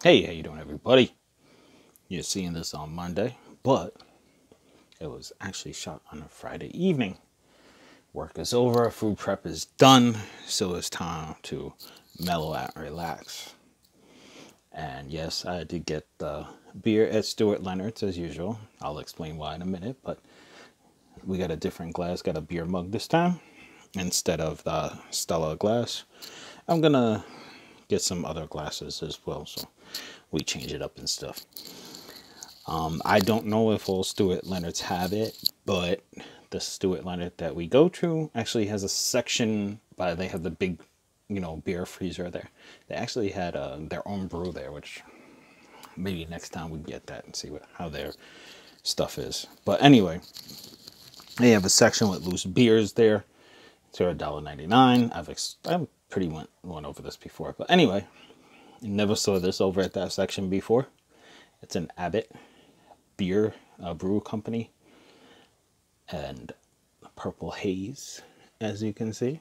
Hey, how you doing, everybody? You're seeing this on Monday, but it was actually shot on a Friday evening. Work is over, food prep is done, so it's time to mellow out and relax. And yes, I did get the beer at Stew Leonard's as usual. I'll explain why in a minute, but we got a different glass, got a beer mug this time instead of the Stella glass. I'm gonna get some other glasses as well, so we change it up and stuff. Um, I don't know if all Stew Leonard's have it, but the Stuart Leonard that we go to actually has a section by they have the big, you know, beer freezer there. They actually had uh, their own brew there, which maybe next time we get that and see what how their stuff is. But anyway, they have a section with loose beers there. It's $1.99. I've I've pretty went went over this before, but anyway, never saw this over at that section before. It's an Abita beer uh, brew company and Purple Haze, as you can see,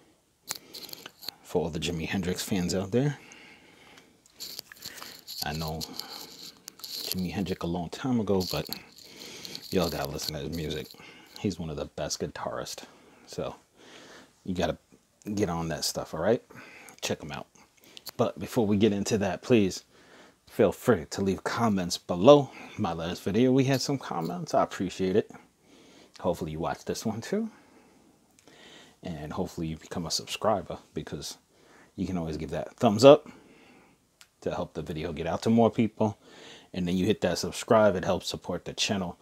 for all the Jimi Hendrix fans out there. I know Jimi Hendrix a long time ago, but y'all gotta listen to his music. He's one of the best guitarists, so you gotta get on that stuff, all right? Check him out. But before we get into that, please feel free to leave comments below. My last video, we had some comments. I appreciate it. Hopefully you watch this one too. And hopefully you become a subscriber because you can always give that thumbs up to help the video get out to more people. And then you hit that subscribe, it helps support the channel.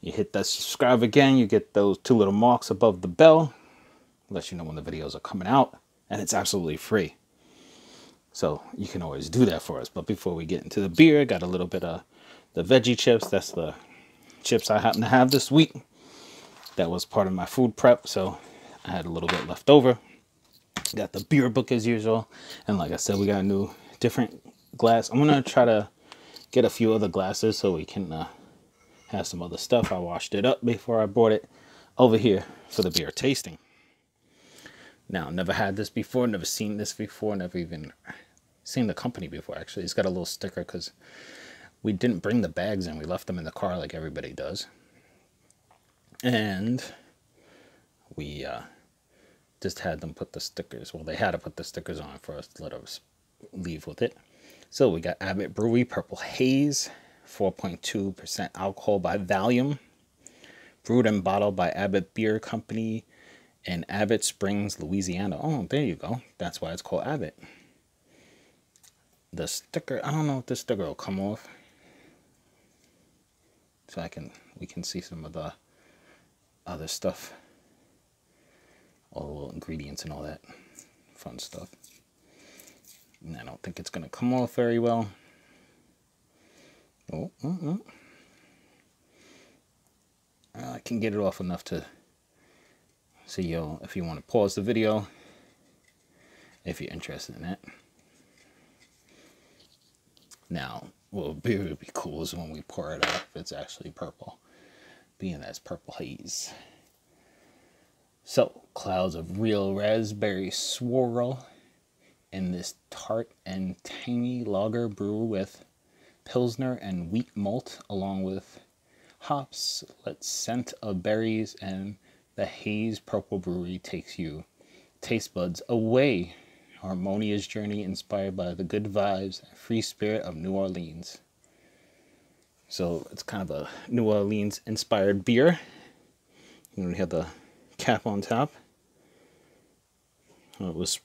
You hit that subscribe again, you get those two little marks above the bell. Lets you know when the videos are coming out. And it's absolutely free. So you can always do that for us. But before we get into the beer, got a little bit of the veggie chips. That's the chips I happen to have this week. That was part of my food prep, so I had a little bit left over. Got the beer book as usual. And like I said, we got a new different glass. I'm gonna try to get a few other glasses so we can uh, have some other stuff. I washed it up before I brought it over here for the beer tasting. Now, never had this before, never seen this before, never even seen the company before actually. It's got a little sticker because we didn't bring the bags in. We left them in the car like everybody does. And we uh, just had them put the stickers. Well, they had to put the stickers on for us to let us leave with it. So we got Abita Brewery Purple Haze, 4.2% alcohol by volume, brewed and bottled by Abita Beer Company in Abita Springs, Louisiana. Oh, there you go. That's why it's called Abita the sticker I don't know if this sticker will come off. So I can we can see some of the other stuff. All the little ingredients and all that fun stuff. And I don't think it's gonna come off very well. Oh, oh, oh. I can get it off enough to see you if you want to pause the video if you're interested in that now, what would be, cool is when we pour it up, it's actually purple, being as purple haze. So, clouds of real raspberry swirl in this tart and tangy lager brew with pilsner and wheat malt, along with hops, let scent of berries, and the haze purple brewery takes you taste buds away harmonious journey inspired by the good vibes and free spirit of New Orleans. So it's kind of a New Orleans inspired beer. You know, we have the cap on top. It was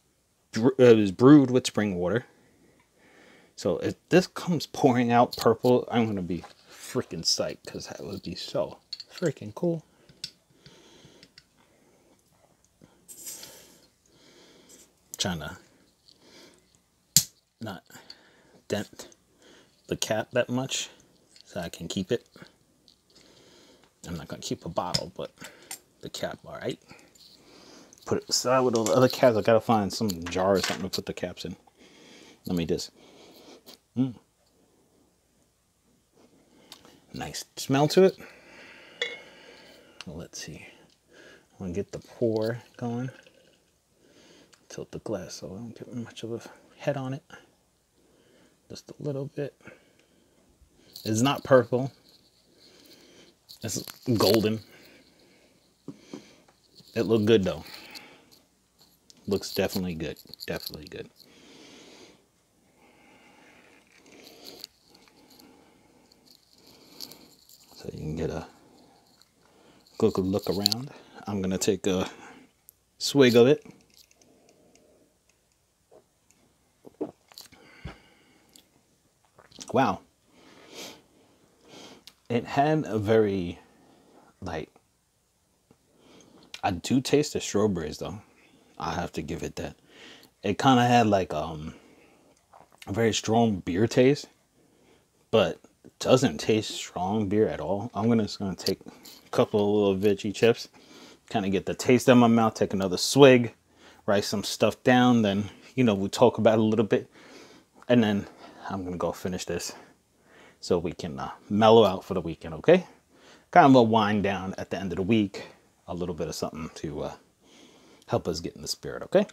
it was brewed with spring water. So if this comes pouring out purple, I'm gonna be freaking psyched because that would be so freaking cool. Trying to not dent the cap that much so I can keep it. I'm not going to keep a bottle, but the cap, all right. Put it aside with all the other caps. I got to find some jar or something to put the caps in. Let me just. Mm. Nice smell to it. Let's see. I'm going to get the pour going. Tilt the glass so I don't get much of a head on it. Just a little bit. It's not purple. It's golden. It looked good though. Looks definitely good. Definitely good. So you can get a good look around. I'm gonna take a swig of it. Wow. It had a very like I do taste the strawberries though. I have to give it that. It kind of had like um a very strong beer taste, but doesn't taste strong beer at all. I'm gonna just gonna take a couple of little veggie chips, kind of get the taste in my mouth. Take another swig, write some stuff down. Then you know we'll talk about a little bit, and then I'm gonna go finish this so we can uh, mellow out for the weekend. Okay, kind of a wind down at the end of the week a little bit of something to uh, help us get in the spirit, okay?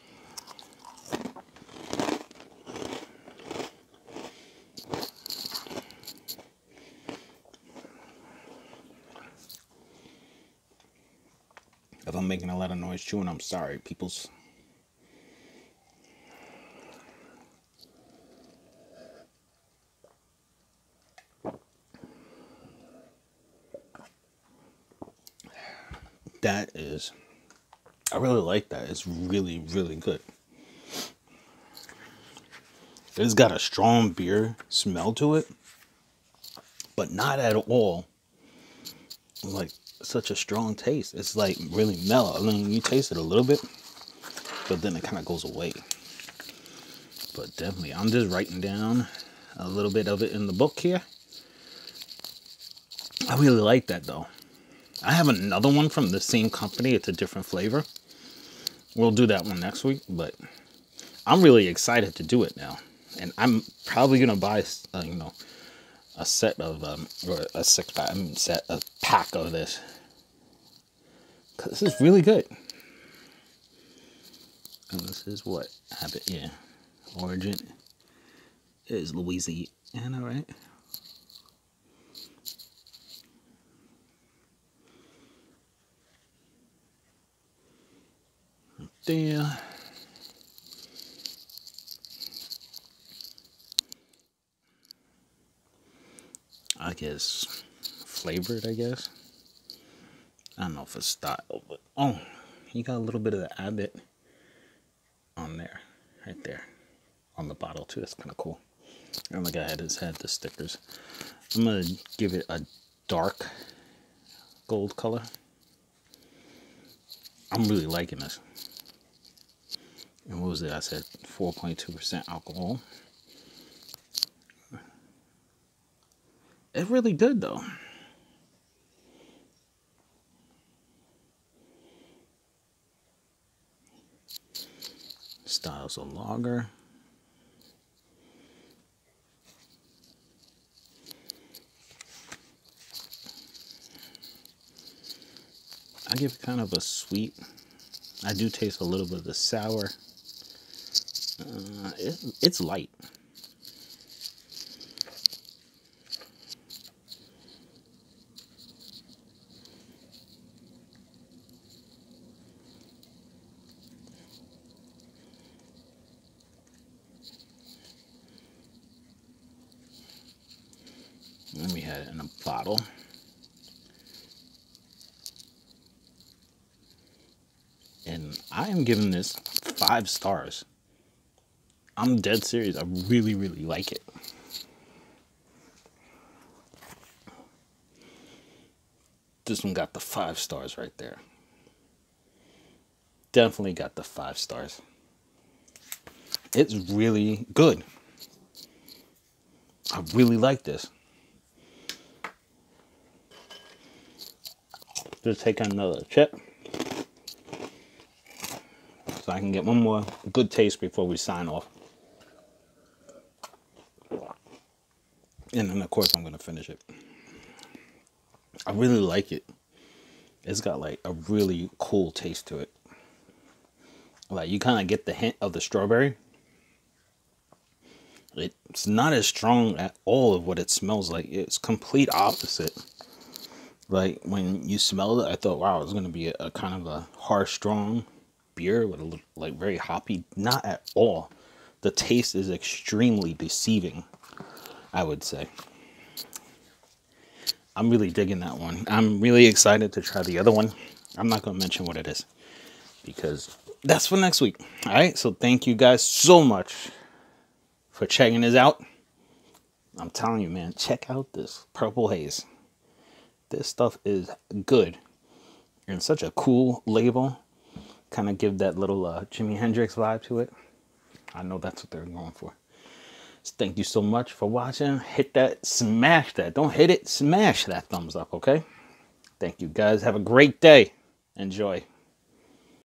If I'm making a lot of noise chewing, I'm sorry, peoples. That is, I really like that. It's really, really good. It's got a strong beer smell to it, but not at all like such a strong taste. It's like really mellow. I mean, you taste it a little bit, but then it kind of goes away. But definitely, I'm just writing down a little bit of it in the book here. I really like that though. I have another one from the same company. It's a different flavor. We'll do that one next week, but I'm really excited to do it now. And I'm probably going to buy, uh, you know, a set of, um, or a six pack, I mean, set, a pack of this. Because this is really good. And this is what habit, yeah. Origin is Louisiana, right? I guess flavored, I guess. I don't know if it's style, but oh, you got a little bit of the Abita on there, right there, on the bottle too. That's kind of cool. And the guy had his had the stickers. I'm gonna give it a dark gold color. I'm really liking this and what was it? I said 4.2% alcohol. It's really good though. Styles of lager. I give kind of a sweet. I do taste a little bit of the sour. Uh, it, it's light. Let we had it in a bottle. And I am giving this five stars. I'm dead serious. I really, really like it. This one got the five stars right there. Definitely got the five stars. It's really good. I really like this. Just take another chip. So I can get one more good taste before we sign off. And then, of course, I'm to finish it. I really like it. It's got like a really cool taste to it. Like you kind of get the hint of the strawberry. It's not as strong at all of what it smells like. It's complete opposite. Like when you smelled it, I thought, wow, it's gonna be a, a kind of a harsh, strong beer with a like very hoppy. Not at all. The taste is extremely deceiving. I would say. I'm really digging that one. I'm really excited to try the other one. I'm not gonna mention what it is because that's for next week. All right. So thank you guys so much for checking this out. I'm telling you, man, check out this purple haze. This stuff is good. And such a cool label. Kind of give that little uh, Jimi Hendrix vibe to it. I know that's what they're going for. Thank you so much for watching. Hit that, smash that. Don't hit it, smash that thumbs up, okay? Thank you guys. Have a great day. Enjoy.